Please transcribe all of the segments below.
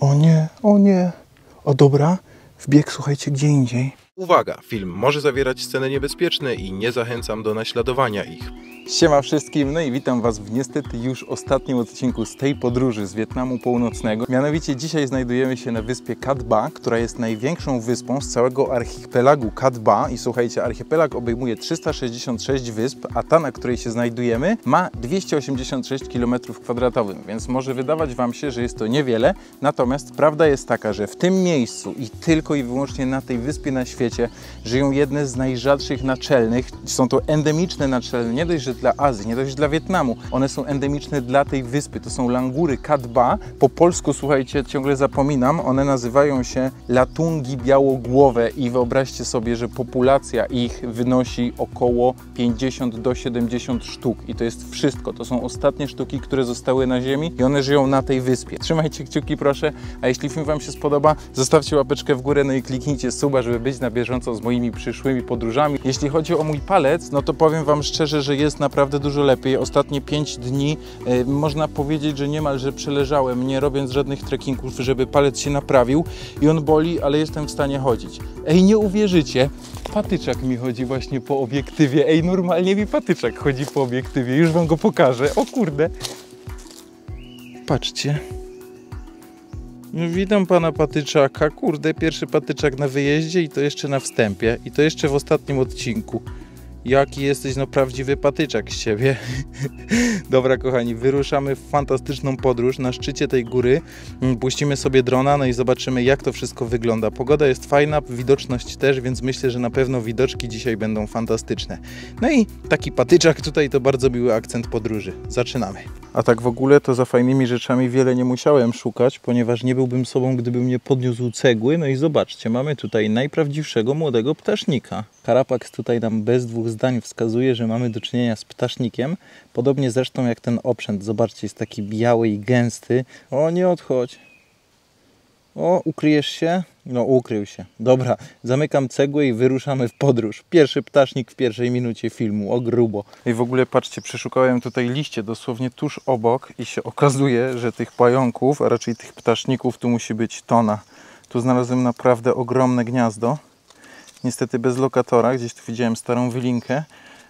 O nie, o nie. O dobra, wbieg słuchajcie gdzie indziej. Uwaga, film może zawierać sceny niebezpieczne i nie zachęcam do naśladowania ich. Siema wszystkim, no i witam Was w niestety już ostatnim odcinku z tej podróży z Wietnamu Północnego. Mianowicie dzisiaj znajdujemy się na wyspie Cat Ba, która jest największą wyspą z całego archipelagu Cat Ba. I słuchajcie, archipelag obejmuje 366 wysp, a ta, na której się znajdujemy, ma 286 km2, więc może wydawać Wam się, że jest to niewiele, natomiast prawda jest taka, że w tym miejscu i tylko i wyłącznie na tej wyspie na świecie żyją jedne z najrzadszych naczelnych, są to endemiczne naczelne, nie dość, że dla Azji, nie dość dla Wietnamu. One są endemiczne dla tej wyspy. To są langury Katba. Po polsku, słuchajcie, ciągle zapominam, one nazywają się latungi białogłowe i wyobraźcie sobie, że populacja ich wynosi około 50 do 70 sztuk. I to jest wszystko. To są ostatnie sztuki, które zostały na ziemi i one żyją na tej wyspie. Trzymajcie kciuki proszę, a jeśli film Wam się spodoba, zostawcie łapeczkę w górę, no i kliknijcie suba, żeby być na bieżąco z moimi przyszłymi podróżami. Jeśli chodzi o mój palec, no to powiem Wam szczerze, że jest naprawdę dużo lepiej. Ostatnie 5 dni e, można powiedzieć, że niemalże przeleżałem, nie robiąc żadnych trekkingów, żeby palec się naprawił i on boli, ale jestem w stanie chodzić. Ej, nie uwierzycie, patyczak mi chodzi właśnie po obiektywie. Ej, normalnie mi patyczak chodzi po obiektywie, już Wam go pokażę. O kurde. Patrzcie. No, witam pana patyczaka. Kurde, pierwszy patyczak na wyjeździe i to jeszcze na wstępie. I to jeszcze w ostatnim odcinku. Jaki jesteś no prawdziwy patyczak z ciebie. Dobra kochani, wyruszamy w fantastyczną podróż na szczycie tej góry. Mm, Puścimy sobie drona, no i zobaczymy jak to wszystko wygląda. Pogoda jest fajna, widoczność też, więc myślę, że na pewno widoczki dzisiaj będą fantastyczne. No i taki patyczak tutaj to bardzo miły akcent podróży. Zaczynamy. A tak w ogóle to za fajnymi rzeczami wiele nie musiałem szukać, ponieważ nie byłbym sobą, gdybym nie podniósł cegły. No i zobaczcie, mamy tutaj najprawdziwszego młodego ptasznika. Karapax tutaj nam bez dwóch zdań wskazuje, że mamy do czynienia z ptasznikiem. Podobnie zresztą jak ten oprzęt. Zobaczcie, jest taki biały i gęsty. O, nie odchodź. O, ukryjesz się? No, ukrył się. Dobra, zamykam cegłę i wyruszamy w podróż. Pierwszy ptasznik w pierwszej minucie filmu, o grubo. I w ogóle patrzcie, przeszukałem tutaj liście dosłownie tuż obok i się okazuje, że tych pająków, a raczej tych ptaszników tu musi być tona. Tu znalazłem naprawdę ogromne gniazdo. Niestety bez lokatora, gdzieś tu widziałem starą wylinkę.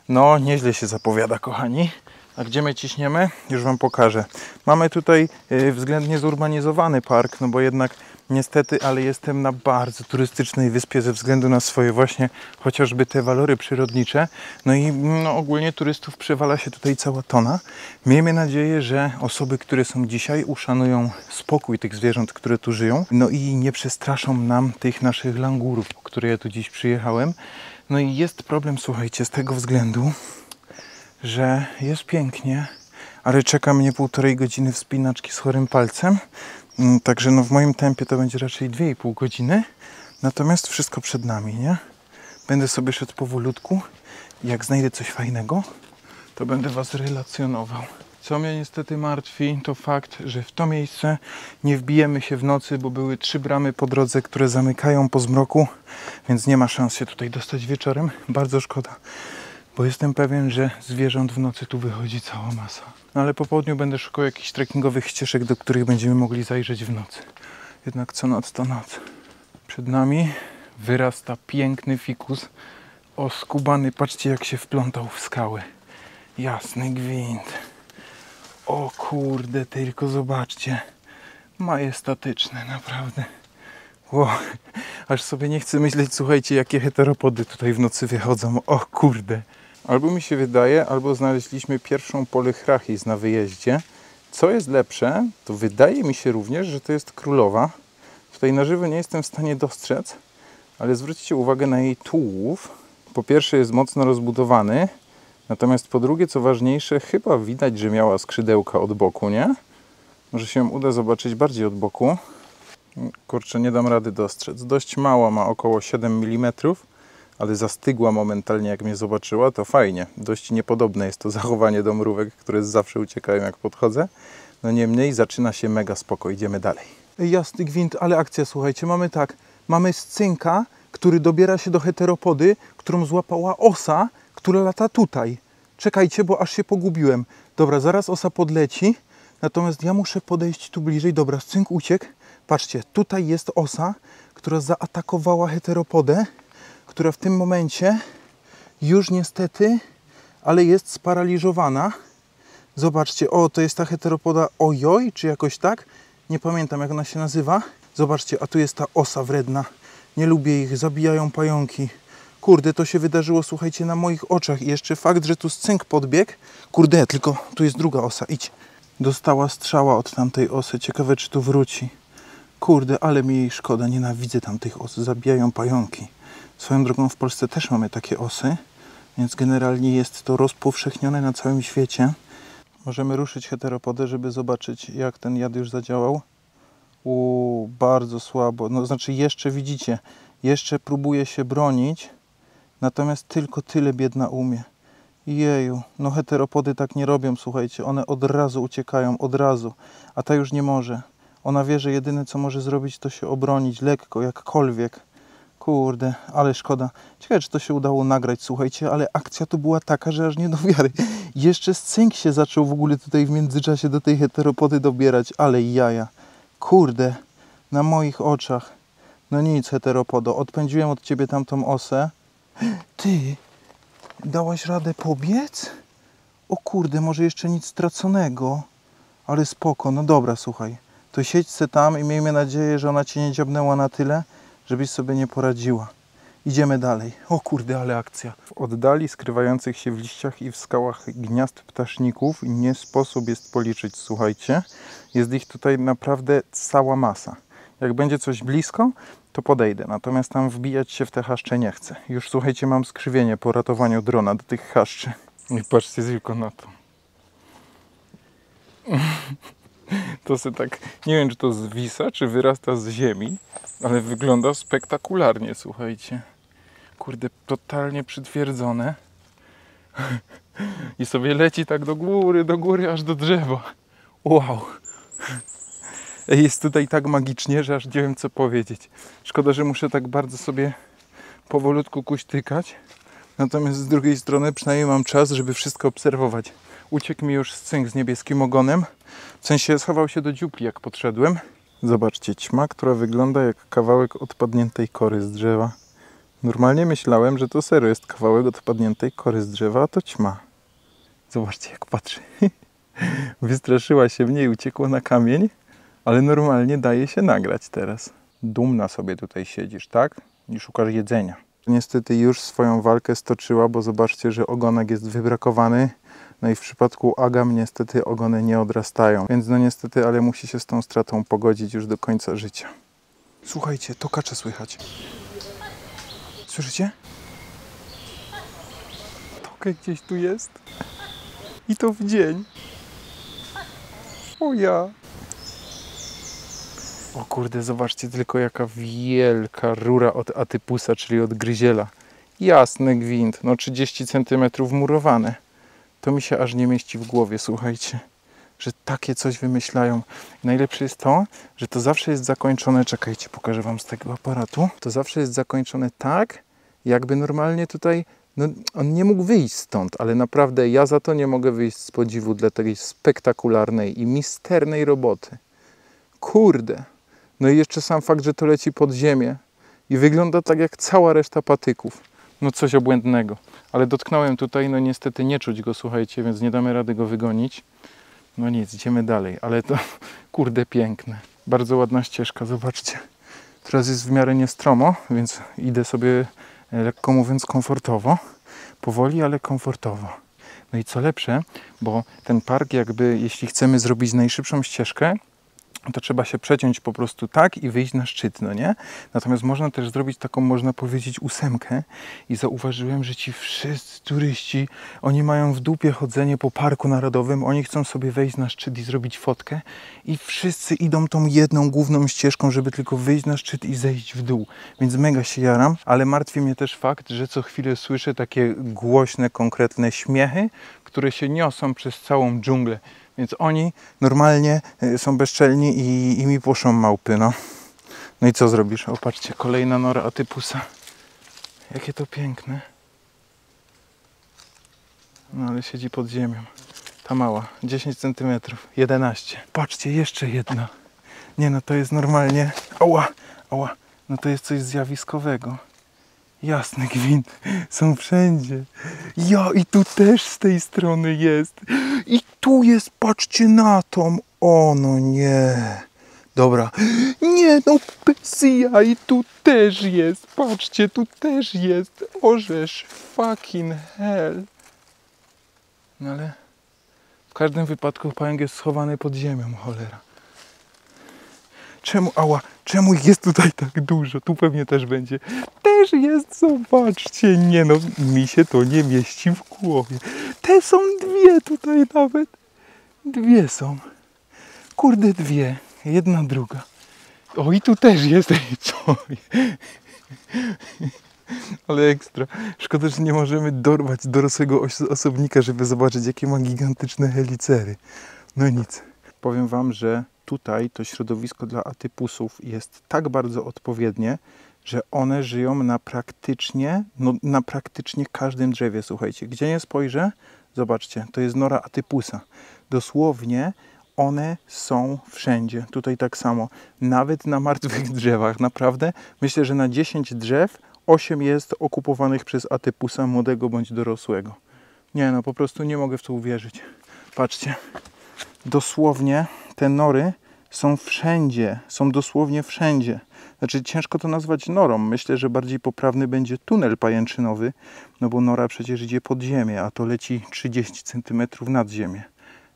No, nieźle się zapowiada, kochani. A gdzie my ciśniemy? Już Wam pokażę. Mamy tutaj y, względnie zurbanizowany park, no bo jednak niestety, ale jestem na bardzo turystycznej wyspie ze względu na swoje właśnie chociażby te walory przyrodnicze. No i no, ogólnie turystów przewala się tutaj cała tona. Miejmy nadzieję, że osoby, które są dzisiaj uszanują spokój tych zwierząt, które tu żyją. No i nie przestraszą nam tych naszych langurów, po które ja tu dziś przyjechałem. No i jest problem, słuchajcie, z tego względu, że jest pięknie, ale czeka mnie półtorej godziny wspinaczki z chorym palcem. Mm, Także no w moim tempie to będzie raczej 2,5 godziny. Natomiast wszystko przed nami, nie? Będę sobie szedł powolutku. Jak znajdę coś fajnego, to będę Was relacjonował. Co mnie niestety martwi, to fakt, że w to miejsce nie wbijemy się w nocy, bo były trzy bramy po drodze, które zamykają po zmroku, więc nie ma szans się tutaj dostać wieczorem. Bardzo szkoda, bo jestem pewien, że zwierząt w nocy tu wychodzi cała masa. No ale po południu będę szukał jakichś trekkingowych ścieżek, do których będziemy mogli zajrzeć w nocy. Jednak co noc to noc. Przed nami wyrasta piękny fikus oskubany. Patrzcie jak się wplątał w skały. Jasny gwint. O kurde, tylko zobaczcie. Majestatyczny, naprawdę. Ło, aż sobie nie chcę myśleć, słuchajcie, jakie heteropody tutaj w nocy wychodzą. O kurde. Albo mi się wydaje, albo znaleźliśmy pierwszą polychrachis na wyjeździe. Co jest lepsze, to wydaje mi się również, że to jest królowa. Tutaj na żywo nie jestem w stanie dostrzec, ale zwróćcie uwagę na jej tułów. Po pierwsze jest mocno rozbudowany, natomiast po drugie, co ważniejsze, chyba widać, że miała skrzydełka od boku, nie? Może się uda zobaczyć bardziej od boku. Kurczę, nie dam rady dostrzec. Dość mała, ma około 7 mm, ale zastygła momentalnie, jak mnie zobaczyła, to fajnie. Dość niepodobne jest to zachowanie do mrówek, które zawsze uciekają, jak podchodzę. No niemniej zaczyna się mega spoko, idziemy dalej. Jasny gwint, ale akcja, słuchajcie, mamy tak, mamy scynka, który dobiera się do heteropody, którą złapała osa, która lata tutaj. Czekajcie, bo aż się pogubiłem. Dobra, zaraz osa podleci, natomiast ja muszę podejść tu bliżej. Dobra, scynk uciekł. Patrzcie, tutaj jest osa, która zaatakowała heteropodę, która w tym momencie już niestety, ale jest sparaliżowana. Zobaczcie, o, to jest ta heteropoda ojoj, czy jakoś tak? Nie pamiętam, jak ona się nazywa. Zobaczcie, a tu jest ta osa wredna. Nie lubię ich, zabijają pająki. Kurde, to się wydarzyło, słuchajcie, na moich oczach. I jeszcze fakt, że tu scynk podbiegł. Kurde, tylko tu jest druga osa, idź. Dostała strzała od tamtej osy. Ciekawe, czy tu wróci. Kurde, ale mi jej szkoda. Nienawidzę tamtych os. Zabijają pająki. Swoją drogą w Polsce też mamy takie osy, więc generalnie jest to rozpowszechnione na całym świecie. Możemy ruszyć heteropodę, żeby zobaczyć, jak ten jad już zadziałał. Uuu, bardzo słabo. No, znaczy, jeszcze widzicie, jeszcze próbuje się bronić, natomiast tylko tyle biedna umie. Jeju, no heteropody tak nie robią, słuchajcie, one od razu uciekają, od razu, a ta już nie może. Ona wie, że jedyne co może zrobić to się obronić lekko, jakkolwiek. Kurde, ale szkoda. Ciekawe, czy to się udało nagrać, słuchajcie, ale akcja tu była taka, że aż nie do wiary. Jeszcze scynk się zaczął w ogóle tutaj w międzyczasie do tej heteropody dobierać, ale jaja. Kurde, na moich oczach. No nic, heteropodo, odpędziłem od ciebie tamtą osę. Ty, dałaś radę pobiec? O kurde, może jeszcze nic straconego. Ale spoko, no dobra, słuchaj. To siedź se tam i miejmy nadzieję, że ona cię nie dziabnęła na tyle, żebyś sobie nie poradziła. Idziemy dalej. O kurde, ale akcja. W oddali skrywających się w liściach i w skałach gniazd ptaszników nie sposób jest policzyć, słuchajcie. Jest ich tutaj naprawdę cała masa. Jak będzie coś blisko, to podejdę. Natomiast tam wbijać się w te chaszcze nie chcę. Już słuchajcie, mam skrzywienie po ratowaniu drona do tych chaszczy. I patrzcie tylko na to. To se tak, nie wiem czy to zwisa, czy wyrasta z ziemi, ale wygląda spektakularnie, słuchajcie. Kurde, totalnie przytwierdzone. I sobie leci tak do góry, do góry, aż do drzewa. Wow. Jest tutaj tak magicznie, że aż nie wiem co powiedzieć. Szkoda, że muszę tak bardzo sobie powolutku kuśtykać. Natomiast z drugiej strony przynajmniej mam czas, żeby wszystko obserwować. Uciekł mi już cynk z niebieskim ogonem. W sensie schował się do dziupli, jak podszedłem. Zobaczcie, ćma, która wygląda jak kawałek odpadniętej kory z drzewa. Normalnie myślałem, że to serio jest kawałek odpadniętej kory z drzewa, a to ćma. Zobaczcie, jak patrzy. Wystraszyła się mnie i uciekła na kamień, ale normalnie daje się nagrać teraz. Dumna sobie tutaj siedzisz, tak? I szukasz jedzenia. Niestety już swoją walkę stoczyła, bo zobaczcie, że ogonek jest wybrakowany. No i w przypadku agam niestety ogony nie odrastają. Więc no niestety, ale musi się z tą stratą pogodzić już do końca życia. Słuchajcie, to kacze słychać. Słyszycie? Tokę gdzieś tu jest. I to w dzień. O ja. O kurde, zobaczcie tylko jaka wielka rura od atypusa, czyli od gryziela. Jasny gwint, no 30 cm murowane. To mi się aż nie mieści w głowie, słuchajcie, że takie coś wymyślają. Najlepsze jest to, że to zawsze jest zakończone, czekajcie, pokażę Wam z tego aparatu. To zawsze jest zakończone tak, jakby normalnie tutaj, no on nie mógł wyjść stąd, ale naprawdę ja za to nie mogę wyjść z podziwu dla tej spektakularnej i misternej roboty. Kurde. No i jeszcze sam fakt, że to leci pod ziemię i wygląda tak jak cała reszta patyków. No coś obłędnego. Ale dotknąłem tutaj, no niestety nie czuć go, słuchajcie, więc nie damy rady go wygonić. No nic, idziemy dalej, ale to kurde piękne. Bardzo ładna ścieżka, zobaczcie. Teraz jest w miarę niestromo, więc idę sobie e, lekko mówiąc komfortowo. Powoli, ale komfortowo. No i co lepsze, bo ten park jakby, jeśli chcemy zrobić najszybszą ścieżkę, to trzeba się przeciąć po prostu tak i wyjść na szczyt, no nie? Natomiast można też zrobić taką, można powiedzieć, ósemkę i zauważyłem, że ci wszyscy turyści, oni mają w dupie chodzenie po parku narodowym, oni chcą sobie wejść na szczyt i zrobić fotkę i wszyscy idą tą jedną główną ścieżką, żeby tylko wyjść na szczyt i zejść w dół. Więc mega się jaram, ale martwi mnie też fakt, że co chwilę słyszę takie głośne, konkretne śmiechy, które się niosą przez całą dżunglę. Więc oni normalnie y, są bezczelni i, i mi małpy, no. No i co zrobisz? O, patrzcie, kolejna nora atypusa. Jakie to piękne. No ale siedzi pod ziemią. Ta mała, 10 cm, 11. Patrzcie, jeszcze jedna. Nie no, to jest normalnie... Ała, ała. No to jest coś zjawiskowego. Jasny gwint. Są wszędzie. Ja i tu też z tej strony jest. I tu jest, patrzcie na tą. O no nie. Dobra. Nie no, Bessia i tu też jest. Patrzcie, tu też jest. Orzesz, fucking hell. No ale w każdym wypadku pająk jest schowany pod ziemią, cholera. Czemu, ała, czemu jest tutaj tak dużo? Tu pewnie też będzie. Też jest, zobaczcie. Nie no, mi się to nie mieści w głowie. Te są dwie tutaj nawet. Dwie są. Kurde, dwie. Jedna, druga. O, i tu też jest. Co? Ale ekstra. Szkoda, że nie możemy dorwać dorosłego os- osobnika, żeby zobaczyć, jakie ma gigantyczne helicery. No nic. Powiem Wam, że tutaj to środowisko dla atypusów jest tak bardzo odpowiednie, że one żyją na praktycznie, no, na praktycznie każdym drzewie. Słuchajcie, gdzie nie spojrzę, zobaczcie, to jest nora atypusa. Dosłownie one są wszędzie. Tutaj tak samo. Nawet na martwych drzewach. Naprawdę myślę, że na 10 drzew 8 jest okupowanych przez atypusa młodego bądź dorosłego. Nie no, po prostu nie mogę w to uwierzyć. Patrzcie. Dosłownie te nory są wszędzie. Są dosłownie wszędzie. Znaczy ciężko to nazwać norą. Myślę, że bardziej poprawny będzie tunel pajęczynowy, no bo nora przecież idzie pod ziemię, a to leci 30 cm nad ziemię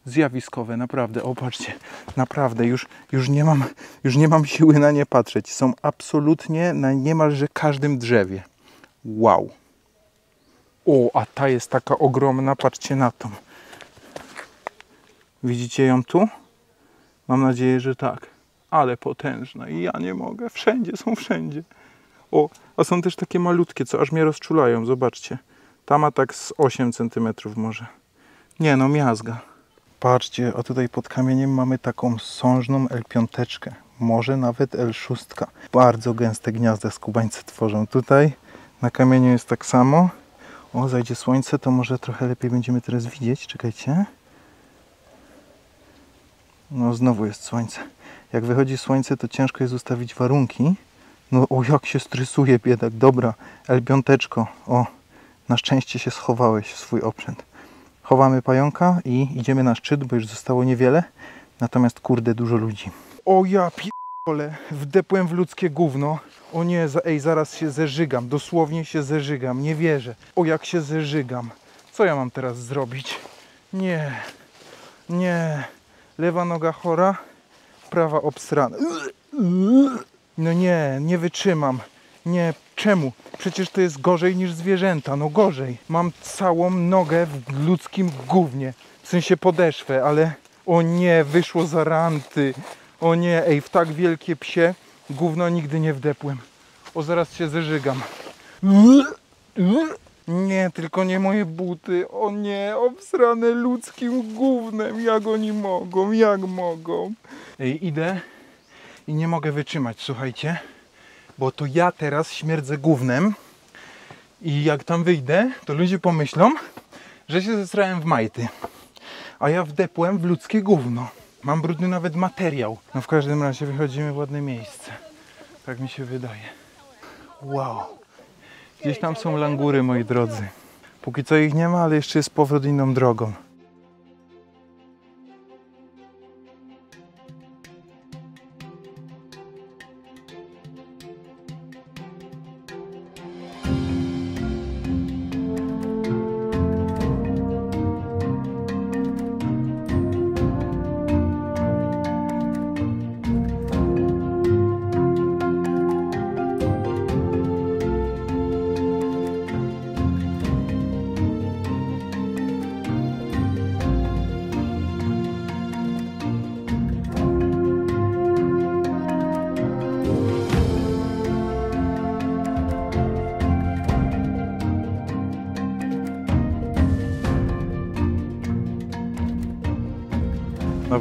zjawiskowe, naprawdę. O, patrzcie, naprawdę, już, już, nie mam, już nie mam siły na nie patrzeć. Są absolutnie na niemalże każdym drzewie. Wow. O, a ta jest taka ogromna, patrzcie na tą. Widzicie ją tu? Mam nadzieję, że tak. Ale potężna i ja nie mogę. Wszędzie są wszędzie. O, a są też takie malutkie, co aż mnie rozczulają. Zobaczcie. Ta ma tak z 8 cm może. Nie no, miazga. Patrzcie, a tutaj pod kamieniem mamy taką sążną L5, może nawet L6. Bardzo gęste gniazda skubańce tworzą. Tutaj na kamieniu jest tak samo. O, zajdzie słońce, to może trochę lepiej będziemy teraz widzieć. Czekajcie. No, znowu jest słońce. Jak wychodzi słońce, to ciężko jest ustawić warunki. No, o, jak się stresuje biedak. Dobra, L5. O, na szczęście się schowałeś w swój oprzęt. Chowamy pająka i idziemy na szczyt, bo już zostało niewiele. Natomiast kurde, dużo ludzi. O ja p***ole, wdepłem w ludzkie gówno. O nie, ej, zaraz się zeżygam. Dosłownie się zeżygam, nie wierzę. O jak się zeżygam. Co ja mam teraz zrobić? Nie, nie. Lewa noga chora, prawa obsrana. No nie, nie wytrzymam. Nie, czemu? Przecież to jest gorzej niż zwierzęta, no gorzej. Mam całą nogę w ludzkim gównie, w sensie podeszwę, ale o nie, wyszło za ranty. O nie, ej, w tak wielkie psie gówno nigdy nie wdepłem. O, zaraz się zeżygam. Nie, tylko nie moje buty. O nie, obsrane ludzkim gównem. Jak oni mogą, jak mogą. Ej, idę i nie mogę wytrzymać, słuchajcie bo to ja teraz śmierdzę gównem i jak tam wyjdę, to ludzie pomyślą, że się zesrałem w majty. A ja wdepłem w ludzkie gówno. Mam brudny nawet materiał. No w każdym razie wychodzimy w ładne miejsce. Tak mi się wydaje. Wow. Gdzieś tam są langury, moi drodzy. Póki co ich nie ma, ale jeszcze jest powrót inną drogą.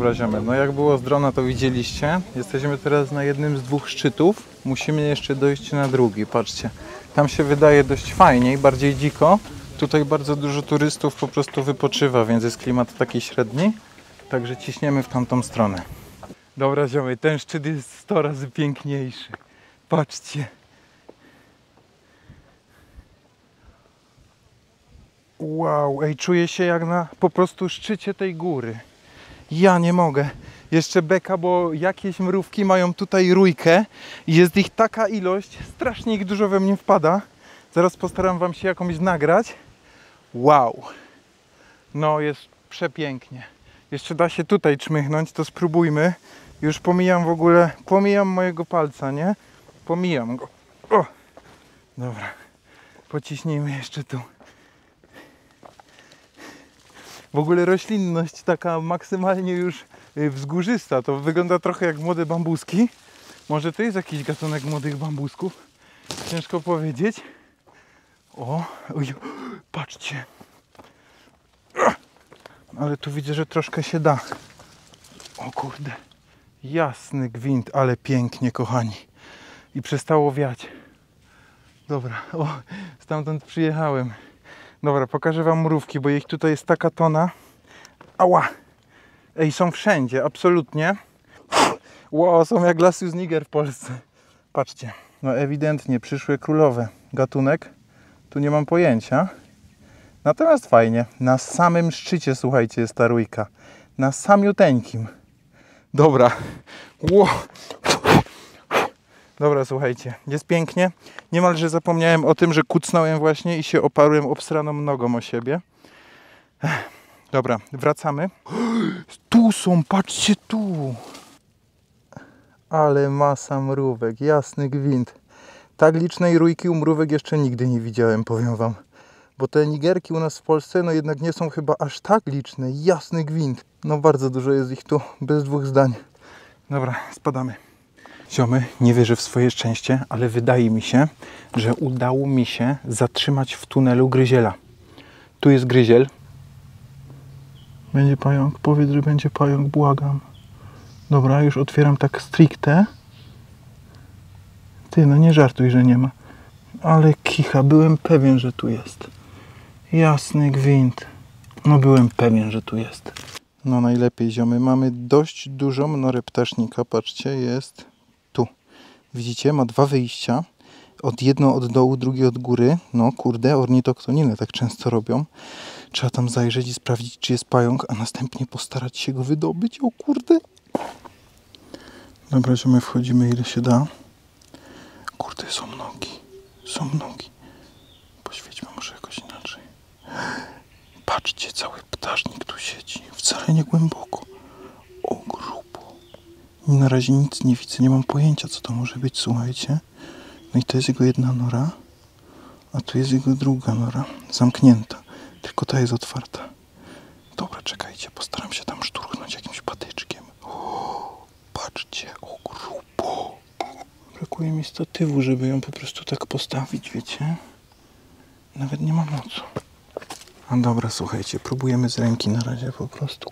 Dobra ziomy, no jak było z drona to widzieliście. Jesteśmy teraz na jednym z dwóch szczytów. Musimy jeszcze dojść na drugi, patrzcie. Tam się wydaje dość fajniej, bardziej dziko. Tutaj bardzo dużo turystów po prostu wypoczywa, więc jest klimat taki średni. Także ciśniemy w tamtą stronę. Dobra ziomy, ten szczyt jest 100 razy piękniejszy. Patrzcie. Wow, ej, czuję się jak na po prostu szczycie tej góry. Ja nie mogę. Jeszcze beka, bo jakieś mrówki mają tutaj rójkę i jest ich taka ilość, strasznie ich dużo we mnie wpada. Zaraz postaram wam się jakąś nagrać. Wow. No, jest przepięknie. Jeszcze da się tutaj czmychnąć, to spróbujmy. Już pomijam w ogóle, pomijam mojego palca, nie? Pomijam go. O! Dobra. Pociśnijmy jeszcze tu. W ogóle roślinność taka maksymalnie już y, wzgórzysta. To wygląda trochę jak młode bambuski. Może to jest jakiś gatunek młodych bambusków? Ciężko powiedzieć. O, oj, patrzcie. Ale tu widzę, że troszkę się da. O kurde. Jasny gwint, ale pięknie, kochani. I przestało wiać. Dobra, o, stamtąd przyjechałem. Dobra, pokażę wam mrówki, bo ich tutaj jest taka tona. Ała! Ej, są wszędzie, absolutnie. Ło, są jak Lasius niger w Polsce. Patrzcie, no ewidentnie przyszłe królowe. Gatunek, tu nie mam pojęcia. Natomiast fajnie, na samym szczycie, słuchajcie, jest ta rójka. Na samiuteńkim. Dobra. Ło. Dobra, słuchajcie, jest pięknie. Niemalże zapomniałem o tym, że kucnąłem właśnie i się oparłem obsraną nogą o siebie. Dobra, wracamy. Tu są, patrzcie tu. Ale masa mrówek, jasny gwint. Tak licznej rójki u mrówek jeszcze nigdy nie widziałem, powiem wam. Bo te nigerki u nas w Polsce, no jednak nie są chyba aż tak liczne. Jasny gwint. No bardzo dużo jest ich tu, bez dwóch zdań. Dobra, spadamy. Ziomy, nie wierzę w swoje szczęście, ale wydaje mi się, że udało mi się zatrzymać w tunelu gryziela. Tu jest gryziel. Będzie pająk, powiedz, że będzie pająk, błagam. Dobra, już otwieram tak stricte. Ty, no nie żartuj, że nie ma. Ale kicha, byłem pewien, że tu jest. Jasny gwint. No byłem pewien, że tu jest. No najlepiej ziomy. Mamy dość dużą norę ptasznika. Patrzcie, jest. Widzicie? Ma dwa wyjścia. Od jedno od dołu, drugie od góry. No kurde, ornitoktoniny tak często robią. Trzeba tam zajrzeć i sprawdzić, czy jest pająk, a następnie postarać się go wydobyć. O kurde. Dobra, ziomy, wchodzimy ile się da. Kurde, są nogi. Są nogi. Poświećmy może jakoś inaczej. Patrzcie, cały ptasznik tu siedzi. Wcale nie głęboko. Na razie nic nie widzę, nie mam pojęcia, co to może być, słuchajcie. No i to jest jego jedna nora, a tu jest jego druga nora, zamknięta. Tylko ta jest otwarta. Dobra, czekajcie, postaram się tam szturchnąć jakimś patyczkiem. O, patrzcie, o grubo. Brakuje mi statywu, żeby ją po prostu tak postawić, wiecie? Nawet nie mam mocy. A dobra, słuchajcie, próbujemy z ręki na razie po prostu.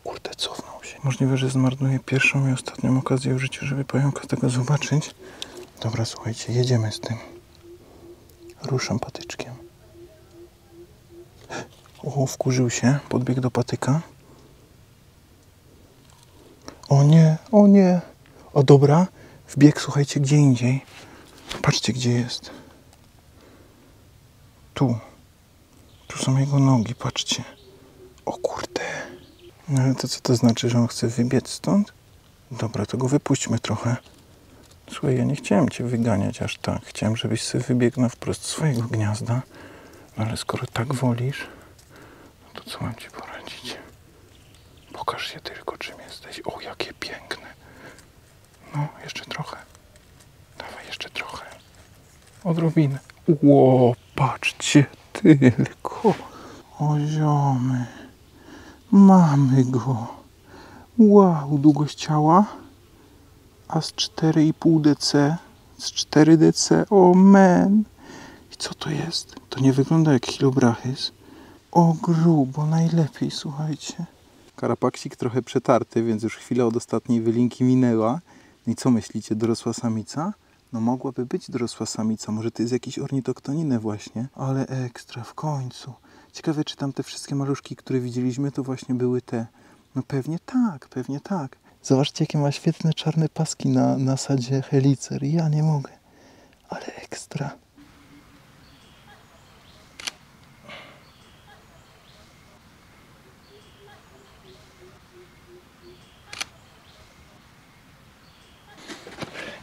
Możliwe, że zmarnuję pierwszą i ostatnią okazję w życiu, żeby pająka tego zobaczyć. Dobra, słuchajcie, jedziemy z tym. Ruszam patyczkiem. O, wkurzył się, podbiegł do patyka. O nie, o nie. O dobra, wbiegł, słuchajcie, gdzie indziej. Patrzcie, gdzie jest. Tu. Tu są jego nogi, patrzcie. O kurde. Ale to co to znaczy, że on chce wybiec stąd? Dobra, to go wypuśćmy trochę. Słuchaj, ja nie chciałem cię wyganiać aż tak. Chciałem, żebyś sobie wybiegł na wprost swojego gniazda. Ale skoro tak wolisz, to co mam ci poradzić? Pokaż się tylko, czym jesteś. O, jakie piękne. No, jeszcze trochę. Dawaj, jeszcze trochę. Odrobinę. Ło, patrzcie tylko. O ziomy. Mamy go. Wow, długość ciała. A z 4,5 dc, z 4 dc, o men. I co to jest? To nie wygląda jak hilobrachys. O grubo, najlepiej, słuchajcie. Karapaksik trochę przetarty, więc już chwilę od ostatniej wylinki minęła. No I co myślicie, dorosła samica? No mogłaby być dorosła samica, może to jest jakiś ornitoktoninę właśnie, ale ekstra, w końcu. Ciekawe, czy tam te wszystkie maluszki, które widzieliśmy, to właśnie były te. No pewnie tak, pewnie tak. Zobaczcie, jakie ma świetne czarne paski na nasadzie helicer. Ja nie mogę. Ale ekstra.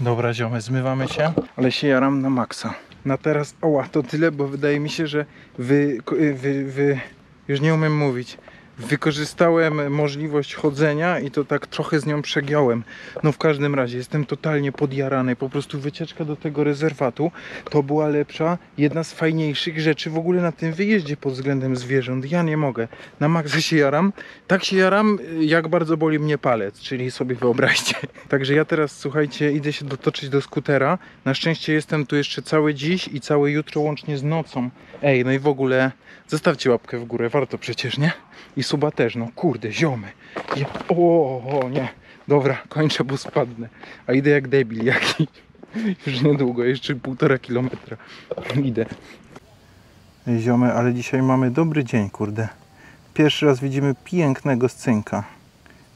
Dobra, ziomy, zmywamy się, ale się jaram na maksa. Na teraz, oła, to tyle, bo wydaje mi się, że wy, wy, wy już nie umiem mówić. Wykorzystałem możliwość chodzenia i to tak trochę z nią przegiąłem. No w każdym razie jestem totalnie podjarany. Po prostu wycieczka do tego rezerwatu to była lepsza, jedna z fajniejszych rzeczy w ogóle na tym wyjeździe pod względem zwierząt. Ja nie mogę. Na maksa się jaram. Tak się jaram, jak bardzo boli mnie palec, czyli sobie wyobraźcie. Także ja teraz, słuchajcie, idę się dotoczyć do skutera. Na szczęście jestem tu jeszcze cały dziś i całe jutro łącznie z nocą. Ej, no i w ogóle zostawcie łapkę w górę, warto przecież, nie? I suba też, no kurde, ziomy. Ja, o, o, nie. Dobra, kończę, bo spadnę. A idę jak debil jakiś. Już niedługo, jeszcze półtora kilometra. Idę. Ziomy, ale dzisiaj mamy dobry dzień, kurde. Pierwszy raz widzimy pięknego scynka.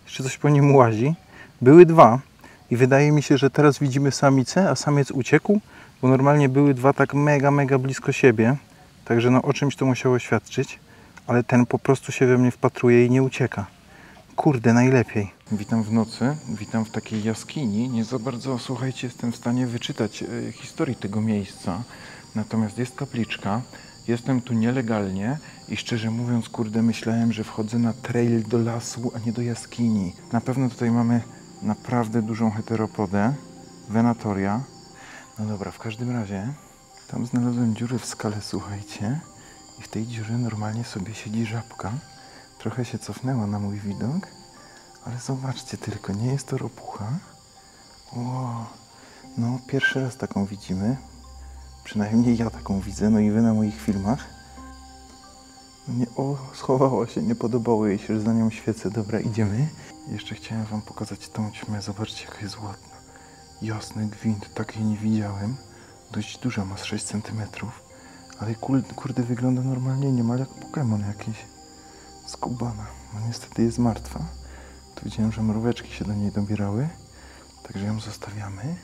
Jeszcze coś po nim łazi. Były dwa. I wydaje mi się, że teraz widzimy samicę, a samiec uciekł, bo normalnie były dwa tak mega, mega blisko siebie. Także no o czymś to musiało świadczyć ale ten po prostu się we mnie wpatruje i nie ucieka. Kurde, najlepiej. Witam w nocy, witam w takiej jaskini. Nie za bardzo, słuchajcie, jestem w stanie wyczytać e, historii tego miejsca. Natomiast jest kapliczka, jestem tu nielegalnie i szczerze mówiąc, kurde, myślałem, że wchodzę na trail do lasu, a nie do jaskini. Na pewno tutaj mamy naprawdę dużą heteropodę, venatoria. No dobra, w każdym razie tam znalazłem dziurę w skale, słuchajcie. I w tej dziurze normalnie sobie siedzi żabka. Trochę się cofnęła na mój widok, ale zobaczcie tylko, nie jest to ropucha. Wow. No, pierwszy raz taką widzimy. Przynajmniej ja taką widzę, no i wy na moich filmach. No nie, o, schowała się, nie podobało jej się, że za nią świecę. Dobra, idziemy. Jeszcze chciałem wam pokazać tą ćmę. Zobaczcie, jaka jest ładna. Jasny gwint, takiej nie widziałem. Dość duża, ma z 6 centymetrów. Ale kurde, wygląda normalnie niemal jak Pokémon jakiś. Skubana. No niestety jest martwa. Tu widziałem, że mróweczki się do niej dobierały. Także ją zostawiamy.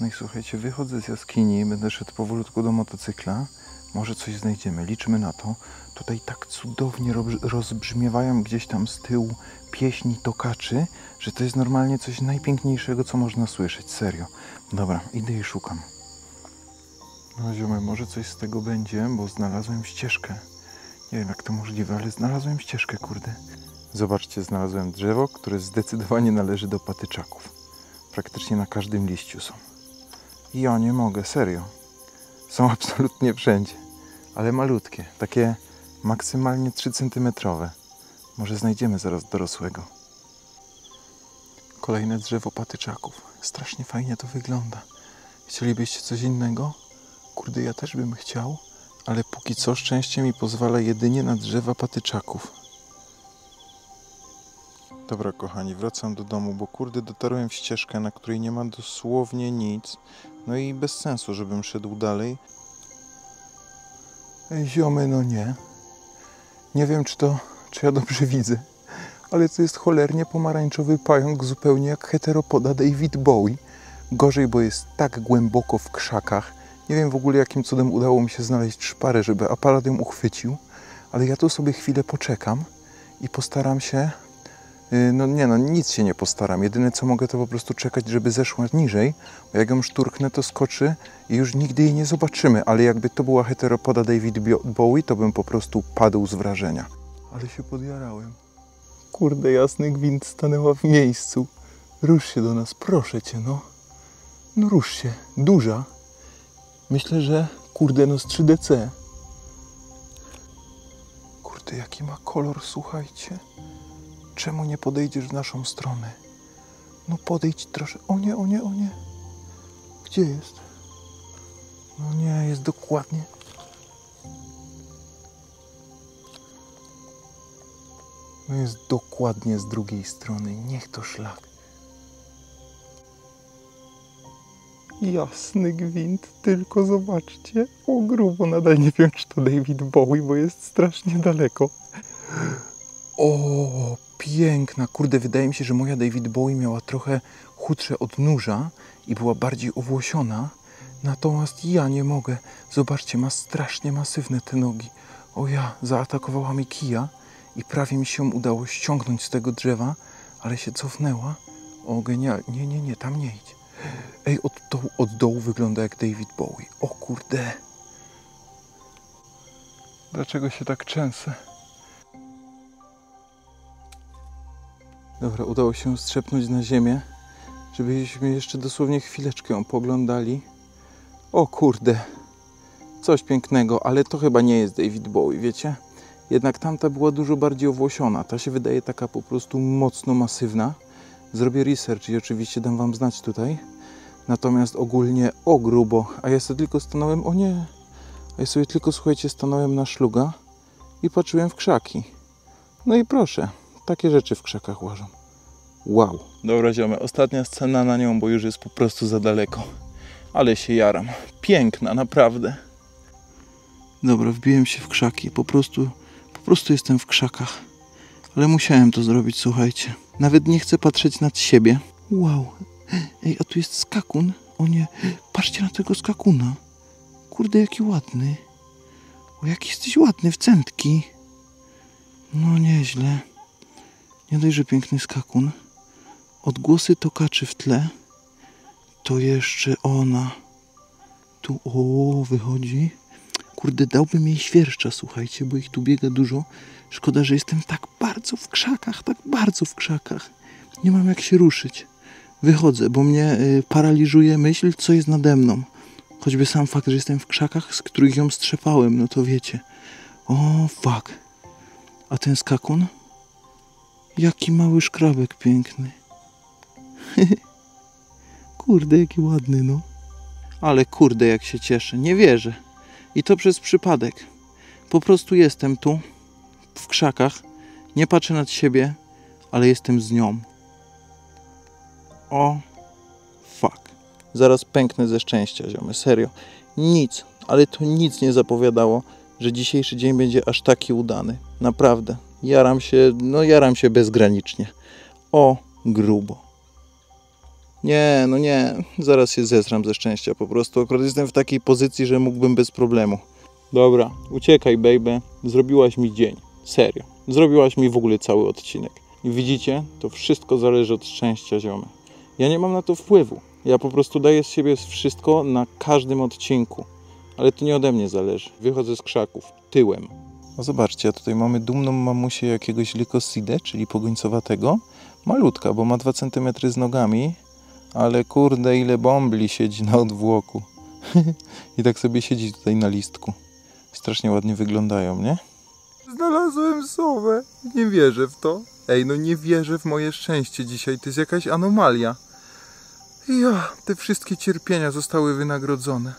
No i słuchajcie, wychodzę z jaskini, będę szedł powolutku do motocykla. Może coś znajdziemy, liczmy na to. Tutaj tak cudownie rozbrzmiewają gdzieś tam z tyłu pieśni tokaczy, że to jest normalnie coś najpiękniejszego, co można słyszeć. Serio. Dobra, idę i szukam. No ziomy, może coś z tego będzie, bo znalazłem ścieżkę. Nie wiem jak to możliwe, ale znalazłem ścieżkę, kurde. Zobaczcie, znalazłem drzewo, które zdecydowanie należy do patyczaków. Praktycznie na każdym liściu są. I ja nie mogę, serio. Są absolutnie wszędzie, ale malutkie, takie maksymalnie 3 cm. Może znajdziemy zaraz dorosłego. Kolejne drzewo patyczaków. Strasznie fajnie to wygląda. Chcielibyście coś innego? Kurde, ja też bym chciał, ale póki co szczęście mi pozwala jedynie na drzewa patyczaków. Dobra, kochani, wracam do domu, bo kurde, dotarłem w ścieżkę, na której nie ma dosłownie nic. No i bez sensu, żebym szedł dalej. Ej, ziomy, no nie. Nie wiem, czy to, czy ja dobrze widzę, ale to jest cholernie pomarańczowy pająk, zupełnie jak heteropoda David Bowie. Gorzej, bo jest tak głęboko w krzakach, nie wiem w ogóle jakim cudem udało mi się znaleźć szparę, żeby aparat ją uchwycił, ale ja tu sobie chwilę poczekam i postaram się. Y, no nie no, nic się nie postaram. Jedyne co mogę to po prostu czekać, żeby zeszła niżej, bo jak ją szturknę to skoczy i już nigdy jej nie zobaczymy, ale jakby to była heteropoda David Bowie, to bym po prostu padł z wrażenia. Ale się podjarałem. Kurde, jasny gwint stanęła w miejscu. Rusz się do nas, proszę cię, no. No rusz się, duża. Myślę, że kurde no z 3DC. Kurde, jaki ma kolor, słuchajcie. Czemu nie podejdziesz w naszą stronę? No podejdź troszkę. O nie, o nie, o nie. Gdzie jest? No nie, jest dokładnie. No jest dokładnie z drugiej strony. Niech to szlak. Jasny gwint, tylko zobaczcie. O grubo, nadal nie wiem, czy to David Bowie, bo jest strasznie daleko. O, piękna. Kurde, wydaje mi się, że moja David Bowie miała trochę chudsze odnóża i była bardziej owłosiona. Natomiast ja nie mogę. Zobaczcie, ma strasznie masywne te nogi. O ja, zaatakowała mi kija i prawie mi się udało ściągnąć z tego drzewa, ale się cofnęła. O, genialnie. Nie, nie, nie, tam nie idź. Ej, od dołu, od dołu wygląda jak David Bowie. O kurde. Dlaczego się tak trzęsę? Dobra, udało się strzepnąć na ziemię, żebyśmy jeszcze dosłownie chwileczkę ją poglądali. O kurde, coś pięknego, ale to chyba nie jest David Bowie, wiecie? Jednak tamta była dużo bardziej owłosiona. Ta się wydaje taka po prostu mocno masywna. Zrobię research i oczywiście dam Wam znać tutaj. Natomiast ogólnie o grubo, a ja sobie tylko stanąłem, o nie, a ja sobie tylko, słuchajcie, stanąłem na szluga i patrzyłem w krzaki. No i proszę, takie rzeczy w krzakach łażą. Wow. Dobra ziomy, ostatnia scena na nią, bo już jest po prostu za daleko. Ale się jaram. Piękna, naprawdę. Dobra, wbiłem się w krzaki. Po prostu, po prostu jestem w krzakach. Ale musiałem to zrobić, słuchajcie. Nawet nie chcę patrzeć nad siebie. Wow. Ej, a tu jest skakun. O nie, patrzcie na tego skakuna. Kurde, jaki ładny. O, jaki jesteś ładny w centki. No, nieźle. Nie dość, że piękny skakun. Odgłosy tokaczy w tle. To jeszcze ona. Tu, o, wychodzi. Kurde, dałbym jej świerszcza, słuchajcie, bo ich tu biega dużo. Szkoda, że jestem tak bardzo w krzakach, tak bardzo w krzakach. Nie mam jak się ruszyć. Wychodzę, bo mnie y, paraliżuje myśl, co jest nade mną. Choćby sam fakt, że jestem w krzakach, z których ją strzepałem, no to wiecie. O, fuck. A ten skakun? Jaki mały szkrabek piękny. kurde, jaki ładny, no. Ale kurde, jak się cieszę. Nie wierzę. I to przez przypadek. Po prostu jestem tu, w krzakach. Nie patrzę nad siebie, ale jestem z nią. O, fuck. Zaraz pęknę ze szczęścia, ziomy. Serio. Nic, ale to nic nie zapowiadało, że dzisiejszy dzień będzie aż taki udany. Naprawdę. Jaram się, no jaram się bezgranicznie. O, grubo. Nie, no nie. Zaraz się zesram ze szczęścia po prostu. Akurat jestem w takiej pozycji, że mógłbym bez problemu. Dobra, uciekaj, baby. Zrobiłaś mi dzień. Serio. Zrobiłaś mi w ogóle cały odcinek. Widzicie, to wszystko zależy od szczęścia ziomy. Ja nie mam na to wpływu. Ja po prostu daję z siebie wszystko na każdym odcinku. Ale to nie ode mnie zależy. Wychodzę z krzaków, tyłem. No zobaczcie, tutaj mamy dumną mamusię jakiegoś likosidę, czyli pogońcowatego. Malutka, bo ma 2 cm z nogami, ale kurde ile bombli siedzi na odwłoku. I tak sobie siedzi tutaj na listku. Strasznie ładnie wyglądają, nie? Znalazłem sowę. Nie wierzę w to. Ej, no nie wierzę w moje szczęście dzisiaj. To jest jakaś anomalia. Ja, te wszystkie cierpienia zostały wynagrodzone.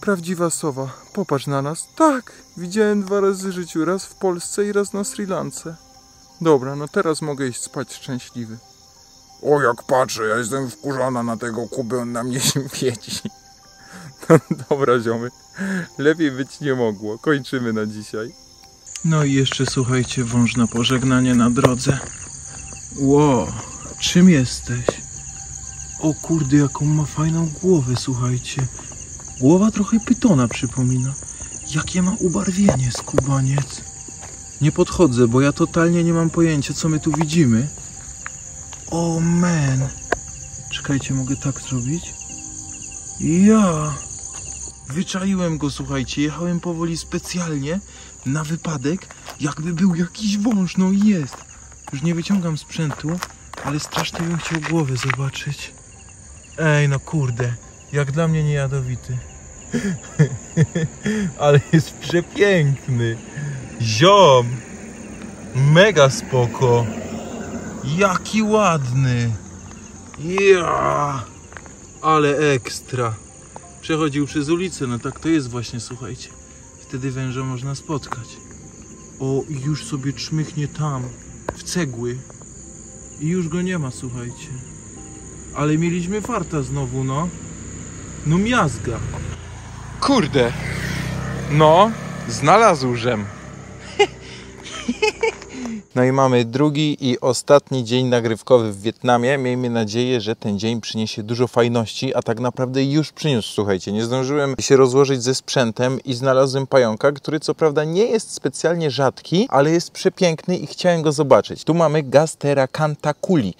Prawdziwa sowa. Popatrz na nas. Tak, widziałem dwa razy w życiu. Raz w Polsce i raz na Sri Lance. Dobra, no teraz mogę iść spać szczęśliwy. O, jak patrzę, ja jestem wkurzona na tego Kubę, on na mnie się wiedzi. Dobra, ziomy. Lepiej być nie mogło. Kończymy na dzisiaj. No i jeszcze słuchajcie, wąż na pożegnanie na drodze. Ło, czym jesteś? O kurde, jaką ma fajną głowę, słuchajcie. Głowa trochę pytona przypomina. Jakie ma ubarwienie skubaniec. Nie podchodzę, bo ja totalnie nie mam pojęcia, co my tu widzimy. O man. Czekajcie, mogę tak zrobić? Ja. Wyczaiłem go, słuchajcie. Jechałem powoli specjalnie na wypadek, jakby był jakiś wąż. No i jest. Już nie wyciągam sprzętu, ale strasznie bym chciał głowę zobaczyć. Ej, no kurde. Jak dla mnie niejadowity. ale jest przepiękny. Ziom. Mega spoko. Jaki ładny. Ja. Ale ekstra. Przechodził przez ulicę, no tak to jest właśnie, słuchajcie. Wtedy węża można spotkać. O, i już sobie czmychnie tam, w cegły. I już go nie ma, słuchajcie. Ale mieliśmy farta znowu, no. No miazga. Kurde. No, znalazł żem. No i mamy drugi i ostatni dzień nagrywkowy w Wietnamie. Miejmy nadzieję, że ten dzień przyniesie dużo fajności, a tak naprawdę już przyniósł, słuchajcie. Nie zdążyłem się rozłożyć ze sprzętem i znalazłem pająka, który co prawda nie jest specjalnie rzadki, ale jest przepiękny i chciałem go zobaczyć. Tu mamy Gastera cantaculi.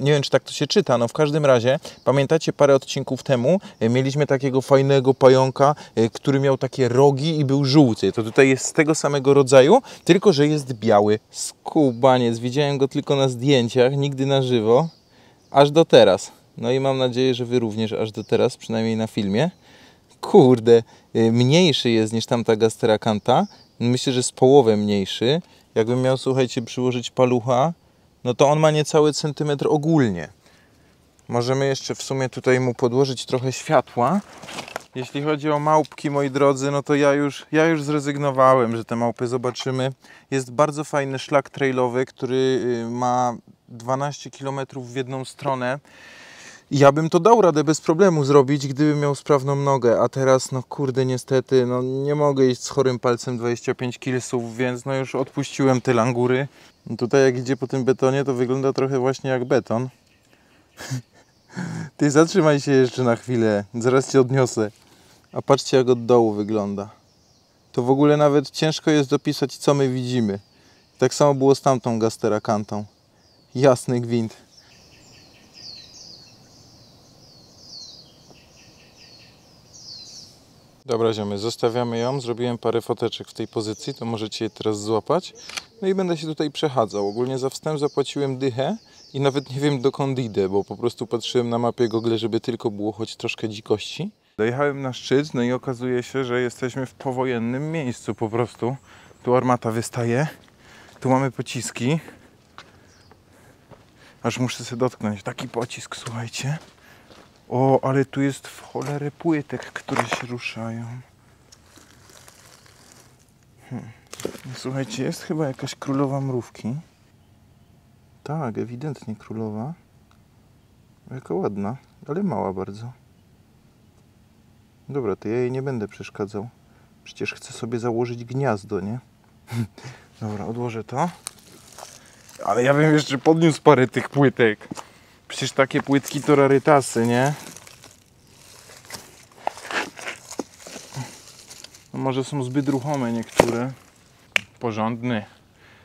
Nie wiem, czy tak to się czyta, no w każdym razie, pamiętacie parę odcinków temu, e, mieliśmy takiego fajnego pająka, e, który miał takie rogi i był żółty. To tutaj jest z tego samego rodzaju, tylko że jest biały. Skubaniec, widziałem go tylko na zdjęciach, nigdy na żywo, aż do teraz. No i mam nadzieję, że Wy również aż do teraz, przynajmniej na filmie. Kurde, y, mniejszy jest niż tamta gasterakanta. Myślę, że z połowę mniejszy. Jakbym miał, słuchajcie, przyłożyć palucha, no to on ma niecały centymetr ogólnie. Możemy jeszcze w sumie tutaj mu podłożyć trochę światła. Jeśli chodzi o małpki, moi drodzy, no to ja już, ja już zrezygnowałem, że te małpy zobaczymy. Jest bardzo fajny szlak trailowy, który y, ma 12 km w jedną stronę. Ja bym to dał radę bez problemu zrobić, gdybym miał sprawną nogę, a teraz, no kurde, niestety, no nie mogę iść z chorym palcem 25 kilsów, więc no już odpuściłem te langury. Tutaj jak idzie po tym betonie, to wygląda trochę właśnie jak beton. Ty zatrzymaj się jeszcze na chwilę, zaraz cię odniosę. A patrzcie jak od dołu wygląda. To w ogóle nawet ciężko jest dopisać co my widzimy. Tak samo było z tamtą gasterakantą. Jasny gwint. Dobra ziomy, zostawiamy ją, zrobiłem parę foteczek w tej pozycji, to możecie je teraz złapać. No i będę się tutaj przechadzał. Ogólnie za wstęp zapłaciłem dychę i nawet nie wiem dokąd idę, bo po prostu patrzyłem na mapie Google, żeby tylko było choć troszkę dzikości. Dojechałem na szczyt, no i okazuje się, że jesteśmy w powojennym miejscu po prostu. Tu armata wystaje, tu mamy pociski. Aż muszę sobie dotknąć. Taki pocisk, słuchajcie. O, ale tu jest w cholerę płytek, które się ruszają. Hmm. Słuchajcie, jest chyba jakaś królowa mrówki. Tak, ewidentnie królowa. Jaka ładna, ale mała bardzo. Dobra, to ja jej nie będę przeszkadzał. Przecież chcę sobie założyć gniazdo, nie? Dobra, odłożę to. Ale ja bym jeszcze podniósł parę tych płytek. Przecież takie płytki to rarytasy, nie? No może są zbyt ruchome niektóre. Porządny.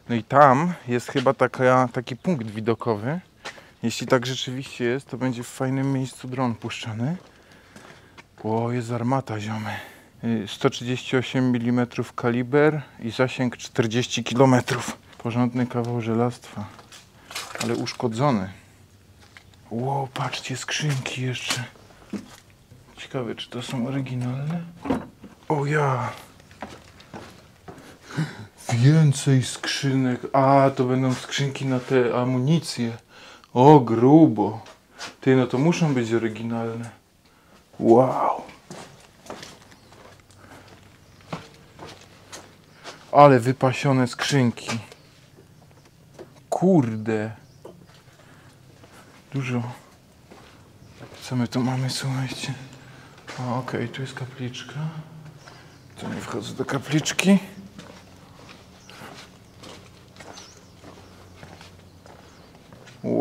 No i tam jest chyba taka, taki punkt widokowy. Jeśli tak rzeczywiście jest, to będzie w fajnym miejscu dron puszczany. O, jest armata, ziomy. Y, 138 mm kaliber i zasięg 40 km. Porządny kawał żelastwa, ale uszkodzony. Ło, patrzcie, skrzynki jeszcze. Ciekawe, czy to są oryginalne? O ja! Więcej skrzynek. A, to będą skrzynki na te amunicje. O, grubo. Ty, no to muszą być oryginalne. Wow. Ale wypasione skrzynki. Kurde. Dużo. Co my tu mamy, słuchajcie? Okej, tu jest kapliczka. Tu nie wchodzę do kapliczki.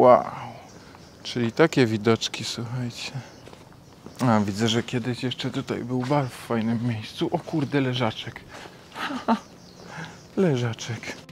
Wow. Czyli takie widoczki, słuchajcie. A, widzę, że kiedyś jeszcze tutaj był bar w fajnym miejscu. O kurde, leżaczek. leżaczek.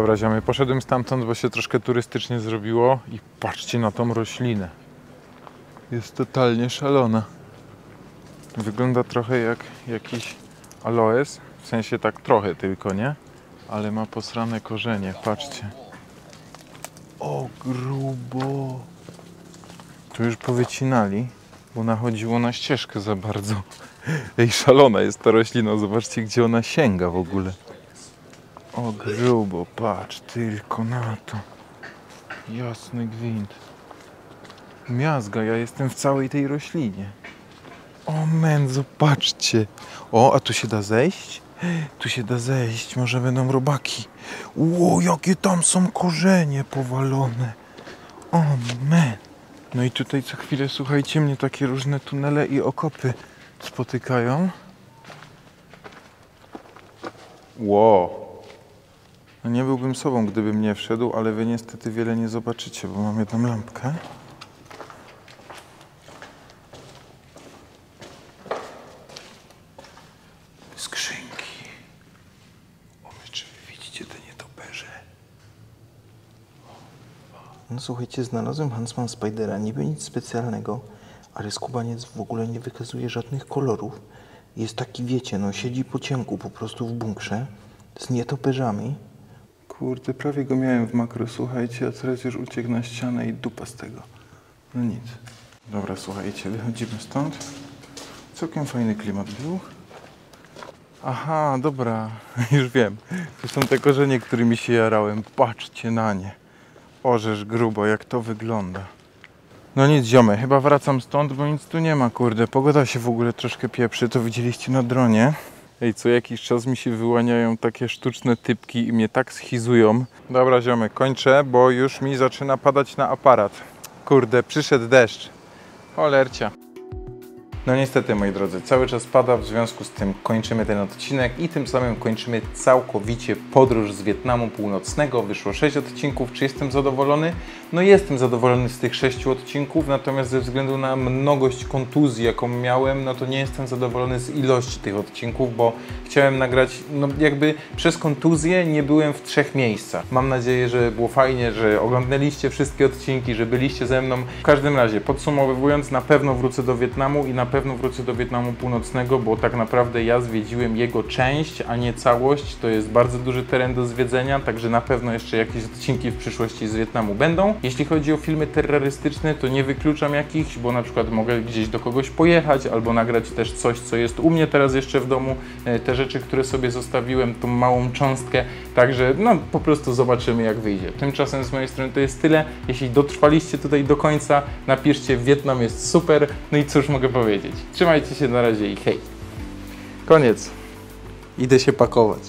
Dobra, ziomy, poszedłem stamtąd, bo się troszkę turystycznie zrobiło i patrzcie na tą roślinę. Jest totalnie szalona. Wygląda trochę jak jakiś aloes, W sensie tak trochę tylko, nie? Ale ma posrane korzenie, patrzcie. O, grubo. Tu już powycinali, bo nachodziło na ścieżkę za bardzo. Ej, szalona jest ta roślina, zobaczcie gdzie ona sięga w ogóle. O, grubo, patrz tylko na to. Jasny gwint. Miazga, ja jestem w całej tej roślinie. O men, zobaczcie. O, a tu się da zejść? Tu się da zejść, może będą robaki. Ło, jakie tam są korzenie powalone. O men. No i tutaj co chwilę, słuchajcie, mnie takie różne tunele i okopy spotykają. Ło. No nie byłbym sobą, gdybym nie wszedł, ale wy niestety wiele nie zobaczycie, bo mam jedną lampkę. Skrzynki. O, czy wy widzicie te nietoperze? No słuchajcie, znalazłem Huntsman Spidera, niby nic specjalnego, ale skubaniec w ogóle nie wykazuje żadnych kolorów. Jest taki, wiecie, no siedzi po ciemku po prostu w bunkrze z nietoperzami. Kurde, prawie go miałem w makro, słuchajcie, a teraz już uciekł na ścianę i dupa z tego. No nic. Dobra, słuchajcie, wychodzimy stąd. Całkiem fajny klimat był. Aha, dobra, już wiem. To są te korzenie, którymi się jarałem. Patrzcie na nie. Orzesz grubo, jak to wygląda. No nic, ziomy, chyba wracam stąd, bo nic tu nie ma, kurde. Pogoda się w ogóle troszkę pieprzy, to widzieliście na dronie. Ej, co jakiś czas mi się wyłaniają takie sztuczne typki i mnie tak schizują. Dobra, ziomy, kończę, bo już mi zaczyna padać na aparat. Kurde, przyszedł deszcz. Cholercia. No niestety, moi drodzy, cały czas pada, w związku z tym kończymy ten odcinek i tym samym kończymy całkowicie podróż z Wietnamu Północnego. Wyszło 6 odcinków. Czy jestem zadowolony? No jestem zadowolony z tych 6 odcinków, natomiast ze względu na mnogość kontuzji, jaką miałem, no to nie jestem zadowolony z ilości tych odcinków, bo chciałem nagrać, no jakby przez kontuzję nie byłem w trzech miejscach. Mam nadzieję, że było fajnie, że oglądaliście wszystkie odcinki, że byliście ze mną. W każdym razie, podsumowując, na pewno wrócę do Wietnamu i na pewno wrócę do Wietnamu Północnego, bo tak naprawdę ja zwiedziłem jego część, a nie całość. To jest bardzo duży teren do zwiedzenia, także na pewno jeszcze jakieś odcinki w przyszłości z Wietnamu będą. Jeśli chodzi o filmy terrorystyczne, to nie wykluczam jakichś, bo na przykład mogę gdzieś do kogoś pojechać albo nagrać też coś, co jest u mnie teraz jeszcze w domu. E, Te rzeczy, które sobie zostawiłem, tą małą cząstkę, także no po prostu zobaczymy jak wyjdzie. Tymczasem z mojej strony to jest tyle. Jeśli dotrwaliście tutaj do końca, napiszcie Wietnam jest super. No i cóż mogę powiedzieć. Trzymajcie się na razie i hej. Koniec. Idę się pakować.